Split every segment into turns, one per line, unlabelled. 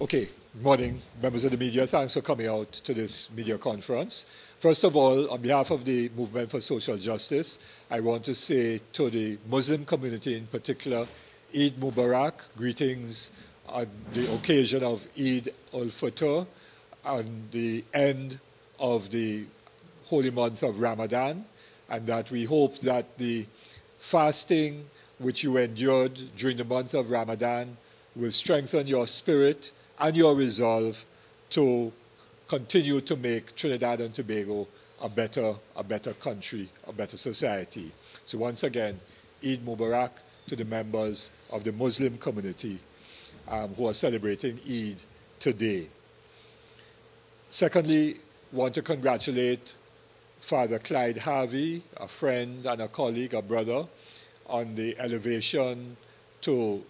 Okay, good morning, members of the media. Thanks for coming out to this media conference. First of all, on behalf of the Movement for Social Justice, I want to say to the Muslim community in particular, Eid Mubarak, greetings on the occasion of Eid al-Fitr, on the end of the holy month of Ramadan, and that we hope that the fasting which you endured during the month of Ramadan will strengthen your spirit and your resolve to continue to make Trinidad and Tobago a better, a better country, a better society. So once again, Eid Mubarak to the members of the Muslim community um, who are celebrating Eid today. Secondly, want to congratulate Father Clyde Harvey, a friend and a colleague, a brother, on the elevation to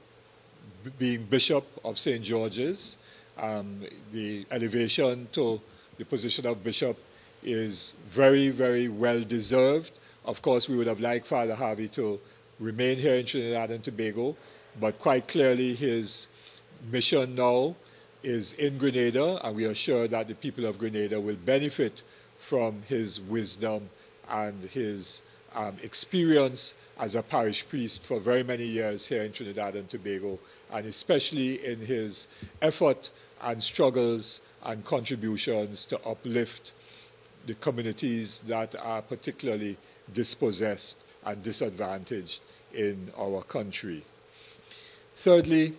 being Bishop of St. George's. Um, the elevation to the position of Bishop is very, very well deserved. Of course, we would have liked Father Harvey to remain here in Trinidad and Tobago, but quite clearly his mission now is in Grenada, and we are sure that the people of Grenada will benefit from his wisdom and his um, experience as a parish priest for very many years here in Trinidad and Tobago, and especially in his effort and struggles and contributions to uplift the communities that are particularly dispossessed and disadvantaged in our country. Thirdly,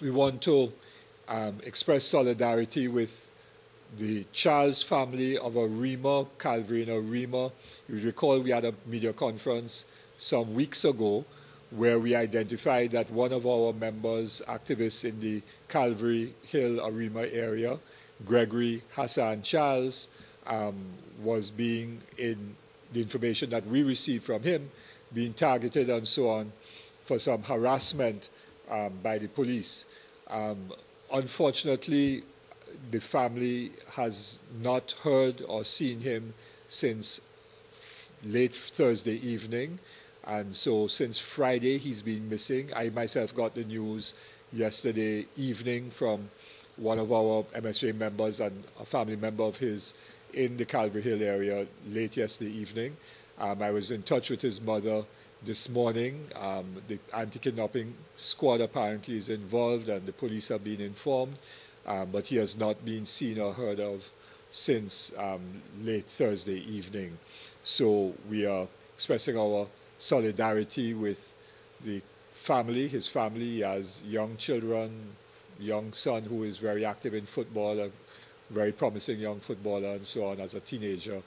we want to um, express solidarity with the Charles family of Arima, Calvary in Arima. You recall we had a media conference some weeks ago where we identified that one of our members, activists in the Calvary Hill Arima area, Gregory Hassan Charles, um, was being, in the information that we received from him, being targeted and so on for some harassment um, by the police. Um, unfortunately, the family has not heard or seen him since late Thursday evening. And so since Friday, he's been missing. I myself got the news yesterday evening from one of our MSJ members and a family member of his in the Calvary Hill area late yesterday evening. Um, I was in touch with his mother this morning. Um, the anti-kidnapping squad apparently is involved and the police have been informed, um, but he has not been seen or heard of since um, late Thursday evening. So we are expressing our solidarity with the family, his family. Has young children, young son who is very active in football, a very promising young footballer and so on as a teenager,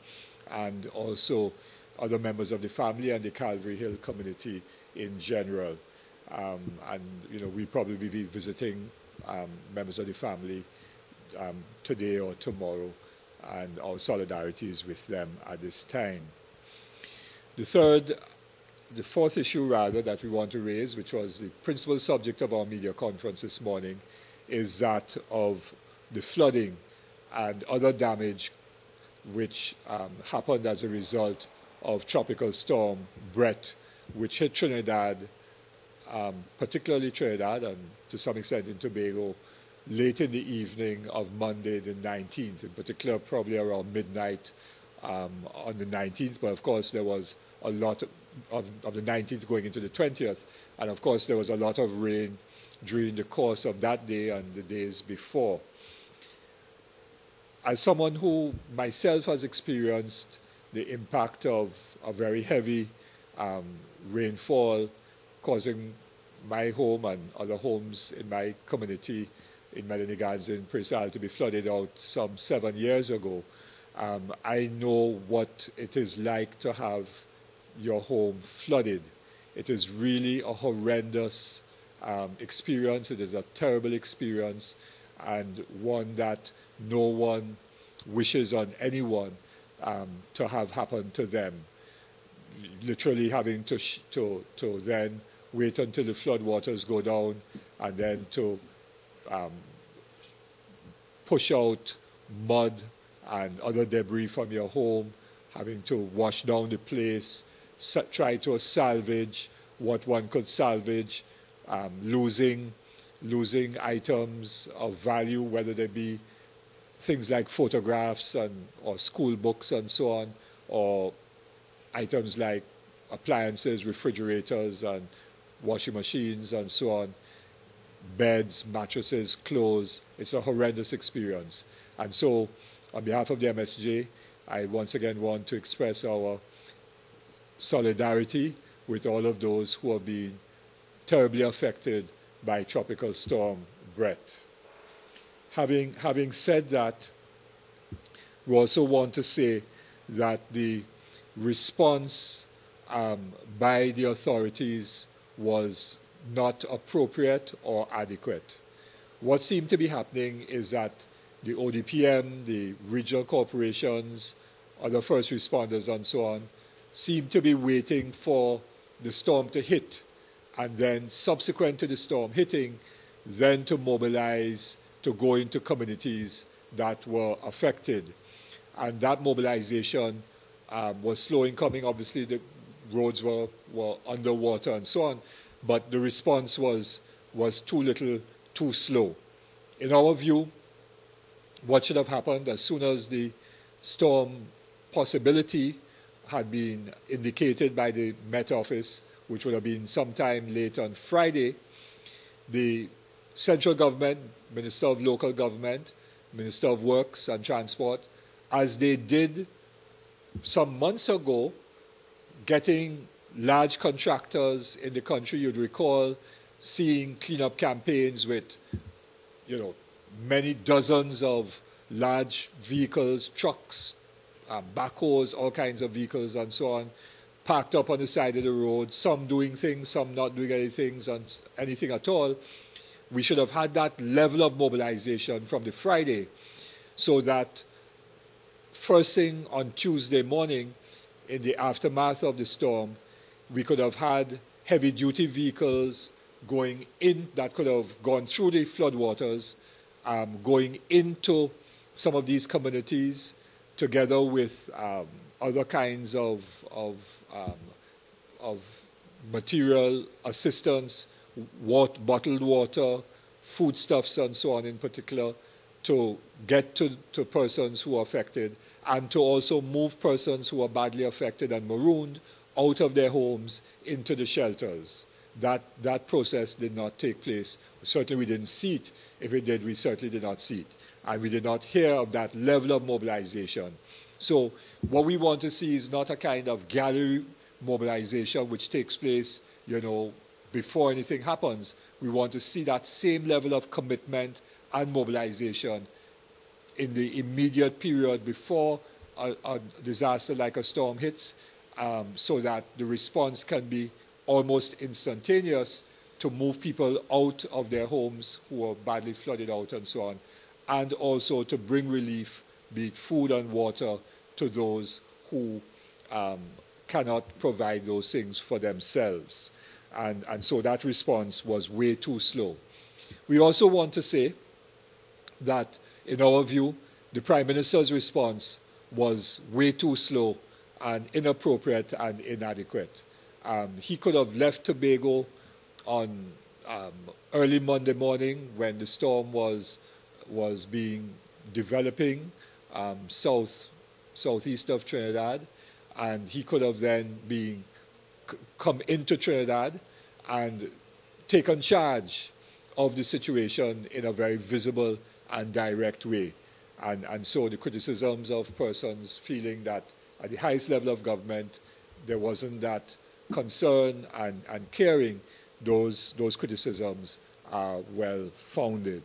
and also other members of the family and the Calvary Hill community in general. Um, and, you know, we'll probably be visiting um, members of the family um, today or tomorrow, and our solidarity is with them at this time. The third the fourth issue, rather, that we want to raise, which was the principal subject of our media conference this morning, is that of the flooding and other damage which um, happened as a result of tropical storm Bret, which hit Trinidad, um, particularly Trinidad and to some extent in Tobago, late in the evening of Monday the 19th, in particular probably around midnight um, on the 19th, but of course there was a lot of, of the 19th going into the 20th. And of course, there was a lot of rain during the course of that day and the days before. As someone who myself has experienced the impact of a very heavy um, rainfall causing my home and other homes in my community in Melanie Gardens in Prince to be flooded out some seven years ago, um, I know what it is like to have your home flooded. It is really a horrendous um, experience. It is a terrible experience and one that no one wishes on anyone um, to have happen to them. Literally having to, to, to then wait until the floodwaters go down and then to um, push out mud and other debris from your home, having to wash down the place, try to salvage what one could salvage, um, losing losing items of value, whether they be things like photographs and or school books and so on, or items like appliances, refrigerators and washing machines and so on, beds, mattresses, clothes. It's a horrendous experience. And so on behalf of the MSJ, I once again want to express our solidarity with all of those who have been terribly affected by Tropical Storm Bret. Having, having said that, we also want to say that the response um, by the authorities was not appropriate or adequate. What seemed to be happening is that the ODPM, the regional corporations, other first responders and so on, seemed to be waiting for the storm to hit and then subsequent to the storm hitting, then to mobilize to go into communities that were affected. And that mobilization um, was slow in coming. Obviously, the roads were, were underwater and so on, but the response was, was too little, too slow. In our view, what should have happened as soon as the storm possibility had been indicated by the Met Office, which would have been sometime late on Friday, the central government, Minister of Local Government, Minister of Works and Transport, as they did some months ago, getting large contractors in the country, you'd recall seeing cleanup campaigns with, you know, many dozens of large vehicles, trucks, um, backhoes, all kinds of vehicles and so on, parked up on the side of the road, some doing things, some not doing anything, and anything at all. We should have had that level of mobilization from the Friday so that first thing on Tuesday morning, in the aftermath of the storm, we could have had heavy duty vehicles going in that could have gone through the floodwaters, um, going into some of these communities together with um, other kinds of, of, um, of material assistance, bottled water, foodstuffs and so on in particular, to get to, to persons who are affected and to also move persons who are badly affected and marooned out of their homes into the shelters. That, that process did not take place. Certainly we didn't see it. If it did, we certainly did not see it. And we did not hear of that level of mobilization. So what we want to see is not a kind of gallery mobilization which takes place, you know, before anything happens. We want to see that same level of commitment and mobilization in the immediate period before a, a disaster like a storm hits um, so that the response can be almost instantaneous to move people out of their homes who are badly flooded out and so on, and also to bring relief, be it food and water, to those who um, cannot provide those things for themselves. And, and so that response was way too slow. We also want to say that, in our view, the Prime Minister's response was way too slow and inappropriate and inadequate. Um, he could have left Tobago on um, early Monday morning when the storm was, was being developing um, south, southeast of Trinidad, and he could have then been come into Trinidad and taken charge of the situation in a very visible and direct way. And, and so the criticisms of persons feeling that at the highest level of government, there wasn't that concern and, and caring, those, those criticisms are well founded.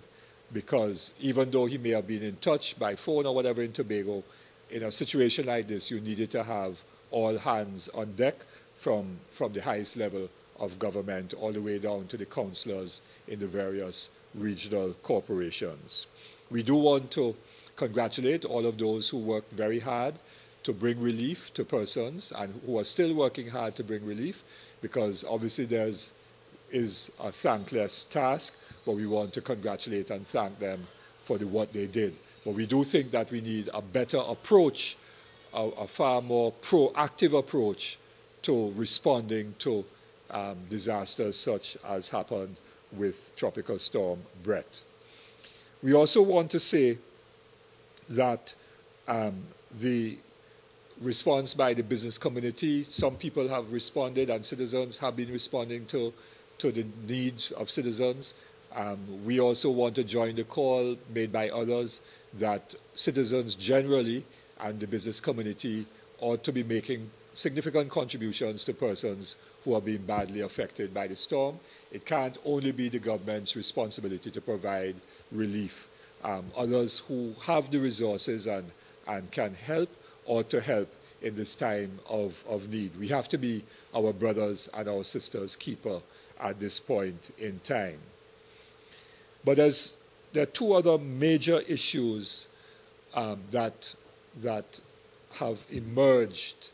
Because even though he may have been in touch by phone or whatever in Tobago, in a situation like this, you needed to have all hands on deck from, from the highest level of government all the way down to the councillors in the various regional corporations. We do want to congratulate all of those who worked very hard to bring relief to persons and who are still working hard to bring relief because obviously there's is a thankless task, but we want to congratulate and thank them for the, what they did. But we do think that we need a better approach, a, a far more proactive approach to responding to um, disasters such as happened with Tropical Storm Bret. We also want to say that um, the response by the business community, some people have responded and citizens have been responding to, to the needs of citizens. Um, we also want to join the call made by others that citizens generally and the business community ought to be making significant contributions to persons who are being badly affected by the storm. It can't only be the government's responsibility to provide relief. Um, others who have the resources and, and can help ought to help in this time of, of need. We have to be our brothers and our sisters' keeper at this point in time. But there are two other major issues um, that, that have emerged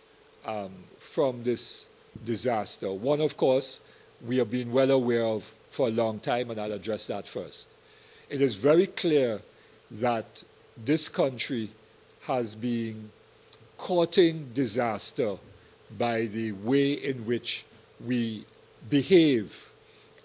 um, from this disaster. One, of course, we have been well aware of for a long time, and I'll address that first. It is very clear that this country has been courting disaster by the way in which we behave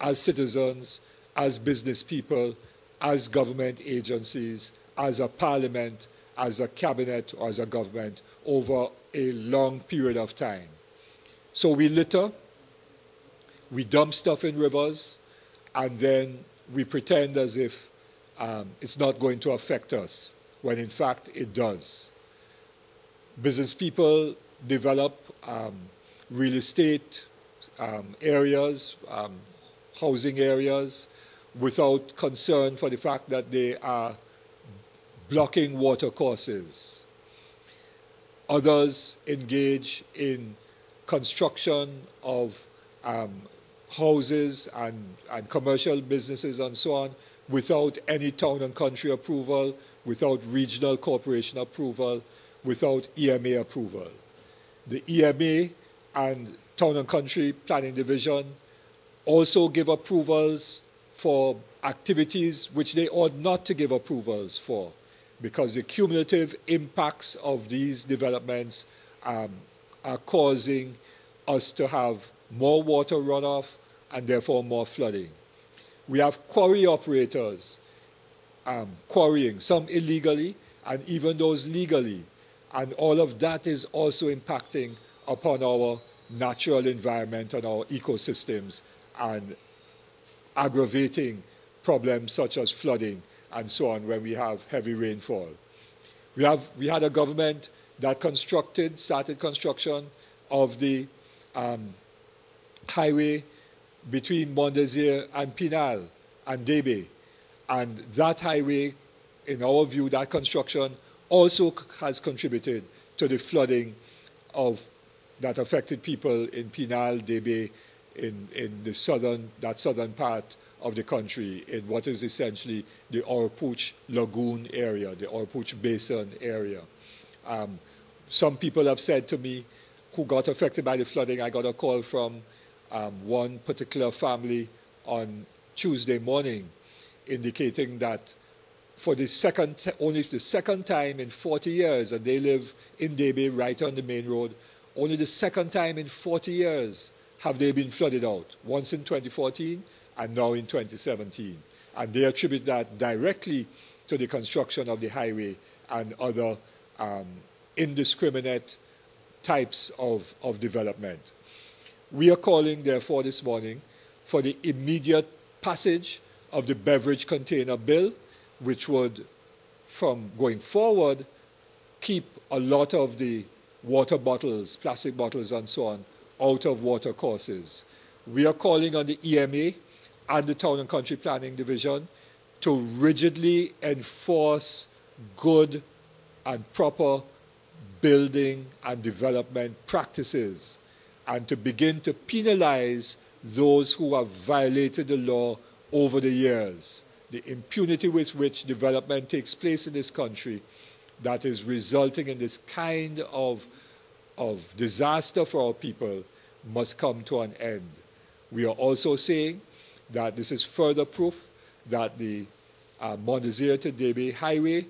as citizens, as business people, as government agencies, as a parliament, as a cabinet, or as a government over a long period of time. So we litter, we dump stuff in rivers, and then we pretend as if um, it's not going to affect us, when in fact it does. Business people develop um, real estate um, areas, um, housing areas, without concern for the fact that they are blocking water courses. Others engage in construction of um, houses and, and commercial businesses and so on without any town and country approval, without regional corporation approval, without EMA approval. The EMA and Town and Country Planning Division also give approvals for activities which they ought not to give approvals for because the cumulative impacts of these developments um, are causing us to have more water runoff and therefore more flooding. We have quarry operators um, quarrying, some illegally and even those legally. And all of that is also impacting upon our natural environment and our ecosystems and aggravating problems such as flooding and so on when we have heavy rainfall. We, have, we had a government that constructed, started construction of the um, highway between Mon Desir and Penal and Debe. And that highway, in our view, that construction also has contributed to the flooding of that affected people in Penal, Debe, in, in the southern, that southern part of the country, in what is essentially the Oropouche Lagoon area, the Oropouche Basin area. Um, some people have said to me who got affected by the flooding, I got a call from um, one particular family on Tuesday morning indicating that for the second, only the second time in 40 years, and they live in Debe right on the main road, only the second time in 40 years have they been flooded out, once in 2014 and now in 2017. And they attribute that directly to the construction of the highway and other um, indiscriminate types of, of development. We are calling, therefore, this morning for the immediate passage of the beverage container bill, which would, from going forward, keep a lot of the water bottles, plastic bottles, and so on out of water courses. We are calling on the EMA and the Town and Country Planning Division to rigidly enforce good and proper building and development practices and to begin to penalize those who have violated the law over the years. The impunity with which development takes place in this country that is resulting in this kind of, of disaster for our people must come to an end. We are also saying that this is further proof that the uh, Mon Desir to Debe highway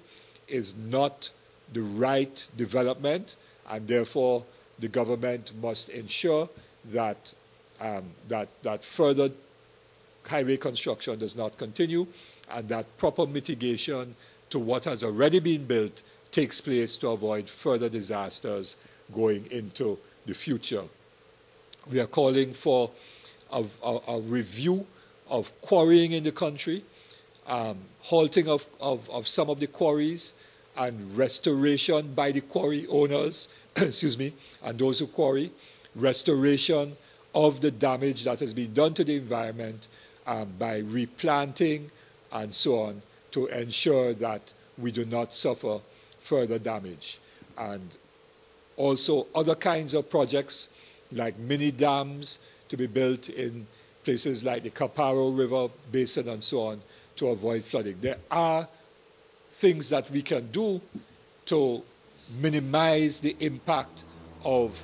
is not the right development, and therefore the government must ensure that, um, that, that further highway construction does not continue and that proper mitigation to what has already been built takes place to avoid further disasters going into the future. We are calling for a, a, a review of quarrying in the country, um, halting of, of, of some of the quarries, and restoration by the quarry owners, excuse me, and those who quarry, restoration of the damage that has been done to the environment um, by replanting and so on to ensure that we do not suffer further damage. And also other kinds of projects like mini dams to be built in places like the Caparo River Basin and so on to avoid flooding. There are things that we can do to minimize the impact of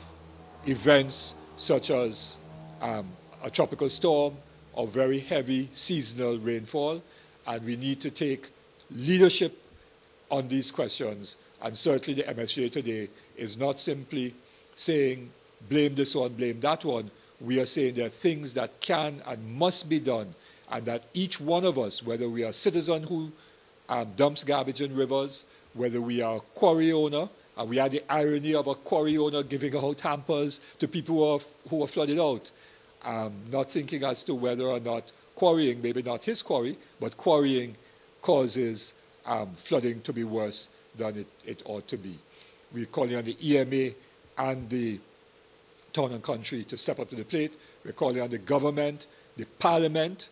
events such as um, a tropical storm or very heavy seasonal rainfall, and we need to take leadership on these questions. And certainly the MSJ today is not simply saying blame this one, blame that one. We are saying there are things that can and must be done, and that each one of us, whether we are a citizen who um, dumps garbage in rivers, whether we are a quarry owner, and we had the irony of a quarry owner giving out hampers to people who are, who are flooded out, um, not thinking as to whether or not quarrying, maybe not his quarry, but quarrying causes um, flooding to be worse than it, it ought to be. We're calling on the EMA and the town and country to step up to the plate. We're calling on the government, the parliament,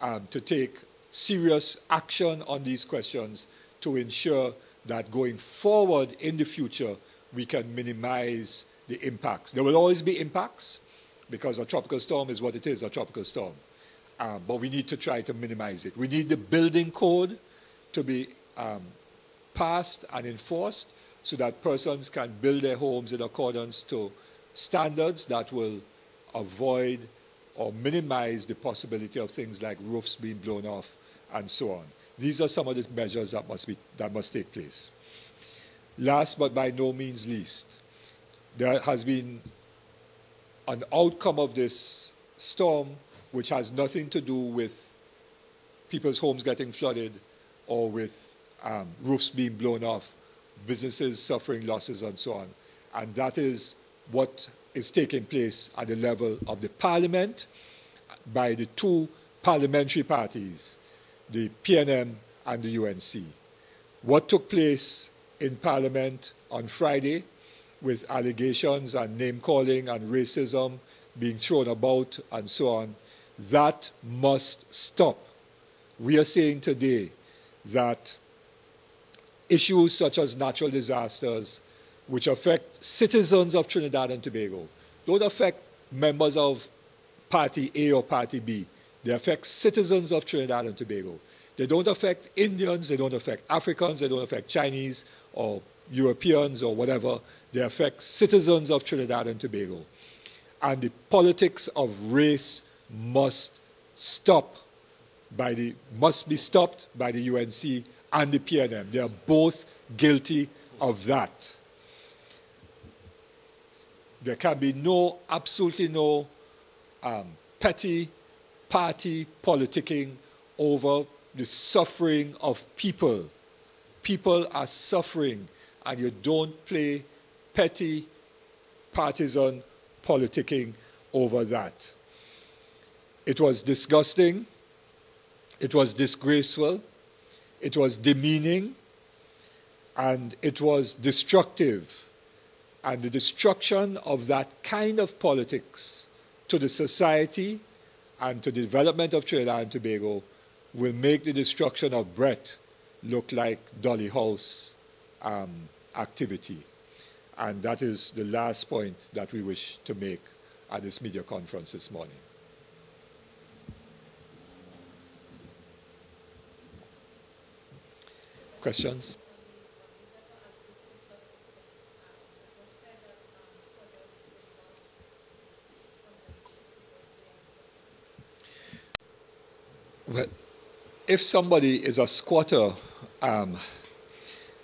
um, to take serious action on these questions to ensure that going forward in the future, we can minimize the impacts. There will always be impacts because a tropical storm is what it is, a tropical storm. Um, but we need to try to minimize it. We need the building code to be um, passed and enforced so that persons can build their homes in accordance to standards that will avoid or minimize the possibility of things like roofs being blown off and so on. These are some of the measures that must, be, that must take place. Last but by no means least, there has been an outcome of this storm which has nothing to do with people's homes getting flooded or with um, roofs being blown off, businesses suffering losses and so on. And that is what is taking place at the level of the parliament by the two parliamentary parties, the PNM and the UNC. What took place in parliament on Friday with allegations and name calling and racism being thrown about and so on, that must stop. We are saying today that issues such as natural disasters, which affect citizens of Trinidad and Tobago, don't affect members of Party A or Party B. They affect citizens of Trinidad and Tobago. They don't affect Indians, they don't affect Africans, they don't affect Chinese or Europeans or whatever. They affect citizens of Trinidad and Tobago. And the politics of race must stop by the must be stopped by the UNC and the PNM. They are both guilty of that. There can be no, absolutely no um, petty party politicking over the suffering of people. People are suffering, and you don't play petty partisan politicking over that. It was disgusting. It was disgraceful. It was demeaning. And it was destructive. And the destruction of that kind of politics to the society and to the development of Trinidad and Tobago will make the destruction of Bret look like Dolly House um, activity. And that is the last point that we wish to make at this media conference this morning. Questions? If somebody is a squatter, um,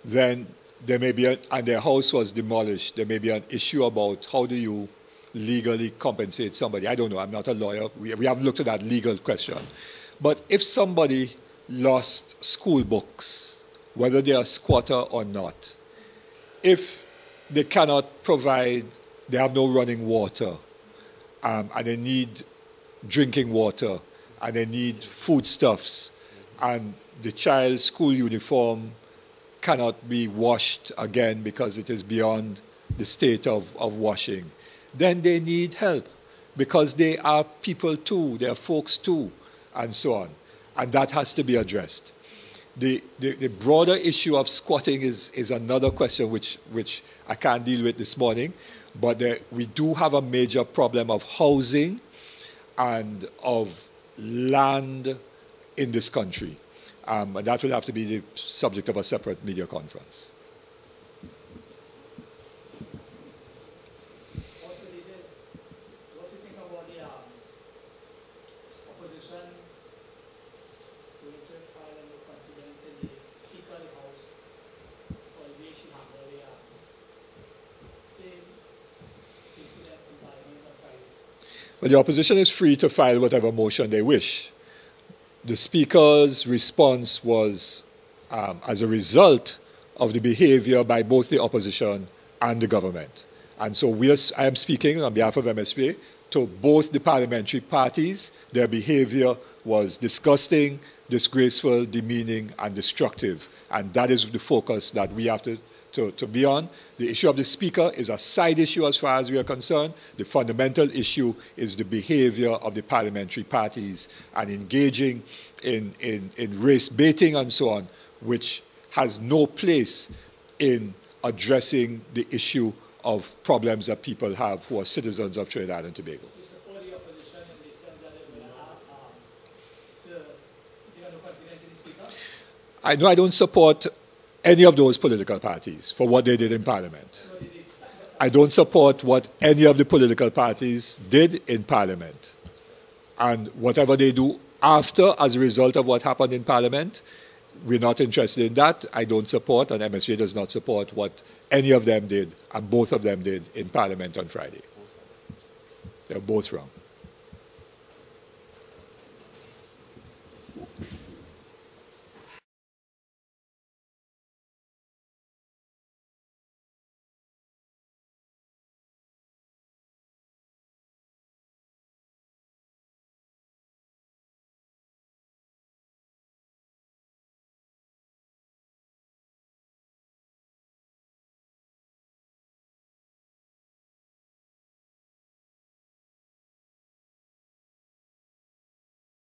then there may be, and their house was demolished, there may be an issue about how do you legally compensate somebody. I don't know. I'm not a lawyer. We, we haven't looked at that legal question. But if somebody lost school books, whether they are squatter or not, if they cannot provide, they have no running water, um, and they need drinking water, and they need foodstuffs, and the child's school uniform cannot be washed again because it is beyond the state of, of washing, then they need help because they are people too, they are folks too, and so on. And that has to be addressed. The, the, the broader issue of squatting is, is another question which, which I can't deal with this morning, but there, we do have a major problem of housing and of land in this country. Um, and that will have to be the subject of a separate media conference. Well, the opposition is free to file whatever motion they wish. The Speaker's response was um, as a result of the behavior by both the opposition and the government. And so we are, I am speaking on behalf of MSJ to both the parliamentary parties. Their behavior was disgusting, disgraceful, demeaning, and destructive. And that is the focus that we have to to, to be on. The issue of the speaker is a side issue as far as we are concerned. The fundamental issue is the behavior of the parliamentary parties and engaging in, in, in race baiting and so on, which has no place in addressing the issue of problems that people have who are citizens of Trinidad and Tobago. I know I don't support any of those political parties for what they did in Parliament. I don't support what any of the political parties did in Parliament. And whatever they do after, as a result of what happened in Parliament, we're not interested in that. I don't support, and MSJ does not support what any of them did, and both of them did in Parliament on Friday. They're both wrong.